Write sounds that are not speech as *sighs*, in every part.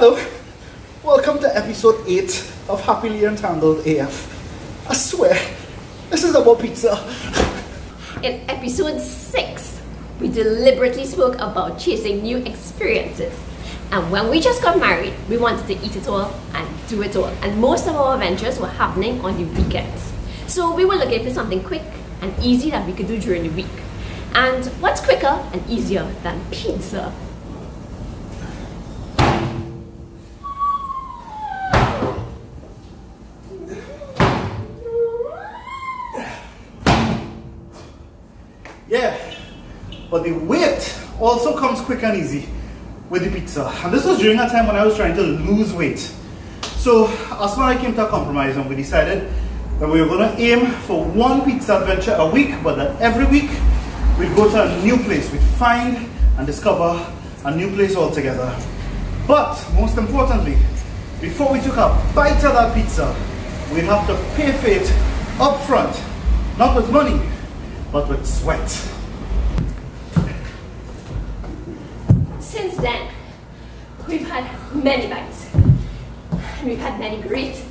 Hello, welcome to episode 8 of Happily Entangled AF. I swear, this is about pizza. In episode 6, we deliberately spoke about chasing new experiences. And when we just got married, we wanted to eat it all and do it all. And most of our adventures were happening on the weekends. So we were looking for something quick and easy that we could do during the week. And what's quicker and easier than pizza? But the weight also comes quick and easy with the pizza. And this was during a time when I was trying to lose weight. So Asma and I came to a compromise and we decided that we were going to aim for one pizza adventure a week, but that every week we'd go to a new place. We'd find and discover a new place altogether. But most importantly, before we took a bite of that pizza, we'd have to pay for it up front, not with money, but with sweat. We've had many bites. And we've had many great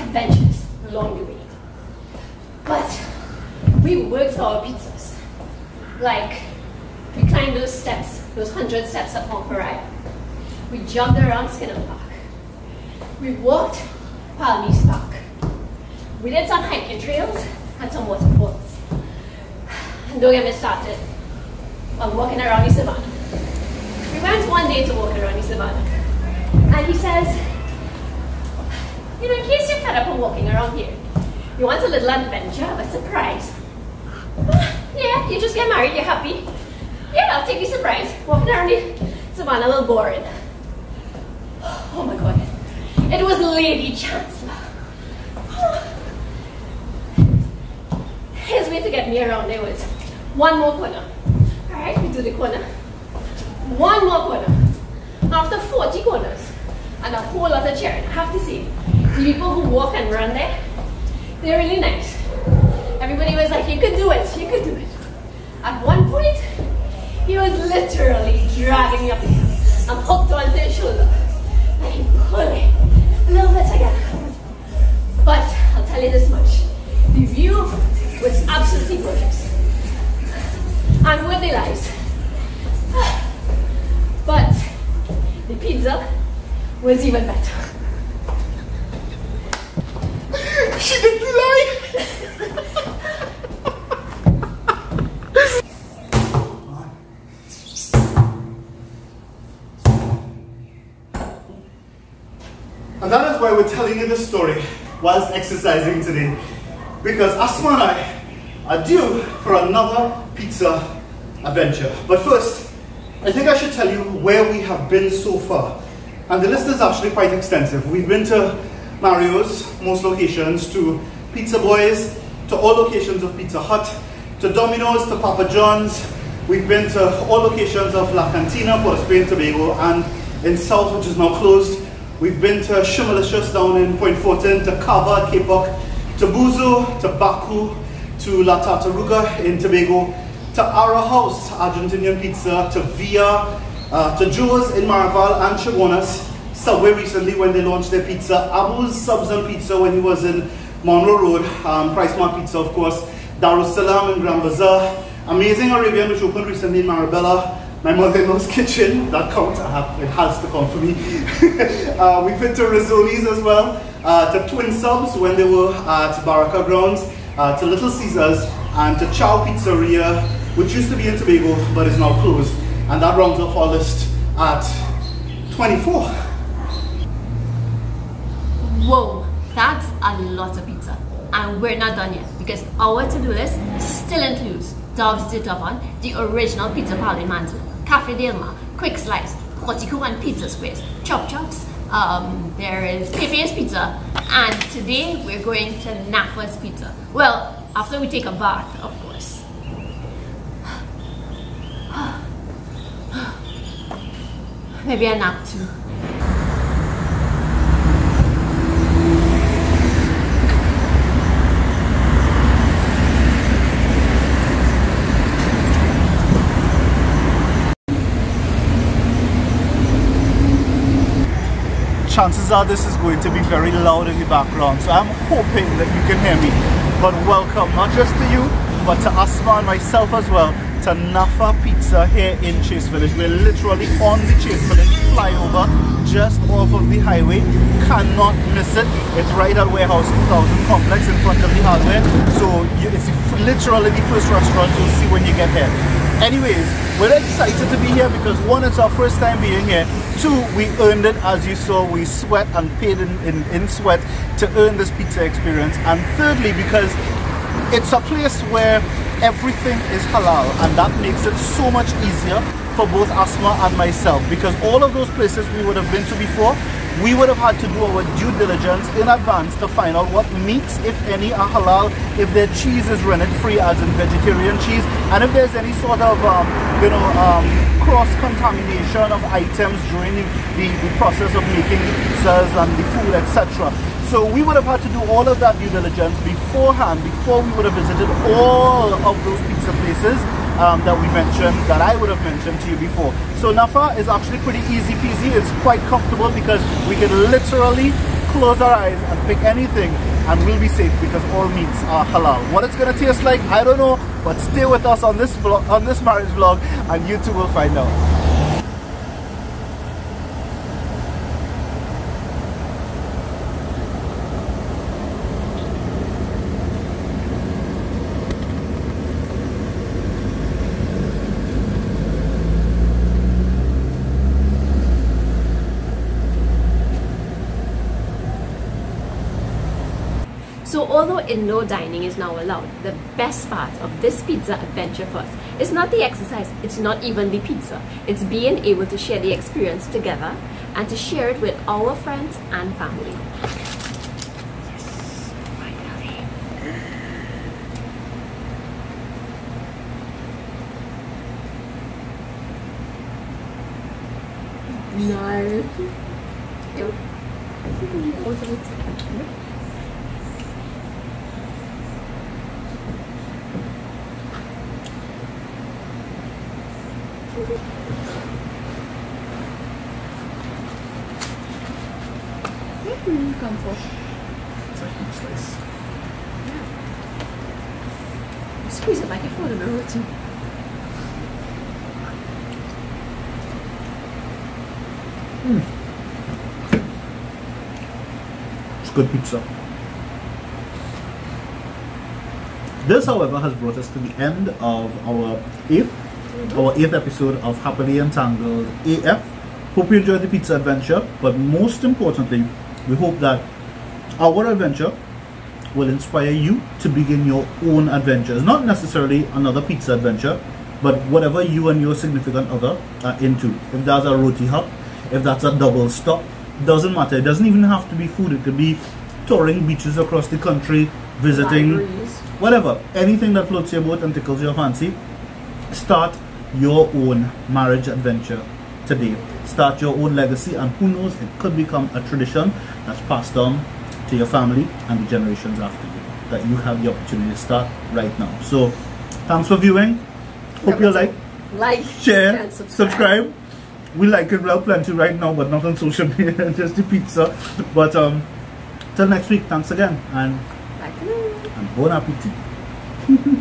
adventures along the way. But we worked for our pizzas. Like, we climbed those steps, those hundred steps up Mount Moriah. We jumped around Skinner Park. We walked Palmiste Park. We did some hiking trails and some waterfalls. And don't get me started on walking around the savannah. Went one day to walk around the savannah. And he says, you know, in case you're fed up of walking around here, you want a little adventure, a surprise. *sighs* yeah, you just get married, you're happy. Yeah, I'll take you surprise. Walking around the savannah a little boring. *sighs* Oh my god. It was Lady Chancellor. *sighs* His way to get me around there was one more corner. Alright, we do the corner. One more corner. After 40 corners and a whole lot of cheering, I have to say, the people who walk and run there, they're really nice. Everybody was like, you could do it, you could do it. At one point, he was literally dragging me up the hill. I'm hooked onto his shoulder. Was even better. She didn't lie! and that is why we're telling you this story whilst exercising today. Because Asma and I are due for another pizza adventure. But first, I think I should tell you where we have been so far. And the list is actually quite extensive. We've been to Mario's, most locations, to Pizza Boys, to all locations of Pizza Hut, to Domino's, to Papa John's. We've been to all locations of La Cantina, Port Spain, Tobago, and in South, which is now closed. We've been to Shimmerlicious down in Point Fortin, to KAVA, Buck, to Buzo, to Baccu, to La Tartaruga in Tobago, to Ara House, Argentinian Pizza, to Via, uh, to Joe's in Maraval and Chaguanas, Subway recently when they launched their pizza, Abu's Subs and Pizza when he was in Munroe Road, um, Price Smart Pizza of course, Darussalam in Grand Bazaar, Amazing Arabian which opened recently in Marabella, my mother-in-law's kitchen, that counts, I have, it has to count for me. *laughs* uh, we've been to Rizzoni's as well, uh, to Twin Subs when they were at Barakah Grounds, uh, to Little Caesars, and to CIAO Pizzeria, which used to be in Tobago but is now closed. And that rounds off our list at 24. Whoa, that's a lot of pizza. And we're not done yet because our to-do list still includes Dove's Dirt Oven, the original pizza parlor Mantle, Cafe Delma, Quick Slice, Portico and Pizza Squares, Chop Chops, um, there is Pepe's Pizza, and today we're going to Nafaa's Pizza. Well, after we take a bath, of course. Maybe a nap too. chances are this is going to be very loud in the background. So I'm hoping that you can hear me. But welcome, not just to you, but to Asma and myself as well, to Nafaa Pizza here in Chase Village. We're literally on the Chase Village flyover, just off of the highway. Cannot miss it. It's right at Warehouse 2000 complex in front of the hardware. So it's literally the first restaurant you'll see when you get here. Anyways, we're excited to be here because one, it's our first time being here. Two, we earned it as you saw. We sweat and paid in, in, in sweat to earn this pizza experience. And thirdly, because it's a place where everything is halal and that makes it so much easier for both Asma and myself because all of those places we would have been to before we would have had to do our due diligence in advance to find out what meats, if any, are halal, if their cheese is rennet free, as in vegetarian cheese, and if there's any sort of, um, you know, um, cross-contamination of items during the, the, the, process of making the pizzas and the food, etc. So we would have had to do all of that due diligence beforehand, before we would have visited all of those pizza places um, that we mentioned, that I would have mentioned to you before. So Nafaa is actually pretty easy peasy. It's quite comfortable because we can literally close our eyes and pick anything and we'll be safe because all meats are halal. What it's gonna taste like, I don't know, but stay with us on this vlog, on this marriage vlog and you too will find out. So although indoor dining is now allowed, the best part of this pizza adventure for us is not the exercise, it's not even the pizza. It's being able to share the experience together and to share it with our friends and family. Nice. *laughs* comfort. It's a huge slice. Yeah. Squeeze it like a foot of a roti. Mm. It's good pizza. This, however, has brought us to the end of our -hmm. our eighth episode of Happily Entangled AF. Hope you enjoyed the pizza adventure, but most importantly, we hope that our adventure will inspire you to begin your own adventures. Not necessarily another pizza adventure, but whatever you and your significant other are into. If that's a roti hut, if that's a double stop, doesn't matter. It doesn't even have to be food. It could be touring beaches across the country, visiting, Libraries. whatever. Anything that floats your boat and tickles your fancy. Start your own marriage adventure today. Start your own legacy, and who knows, it could become a tradition that's passed on to your family and the generations after you that you have the opportunity to start right now. So, thanks for viewing. Hope you like, like, share, and subscribe. subscribe. We like it well plenty right now, but not on social *laughs* media, just the pizza. But um, till next week, thanks again, and Bye and bon appetit. *laughs*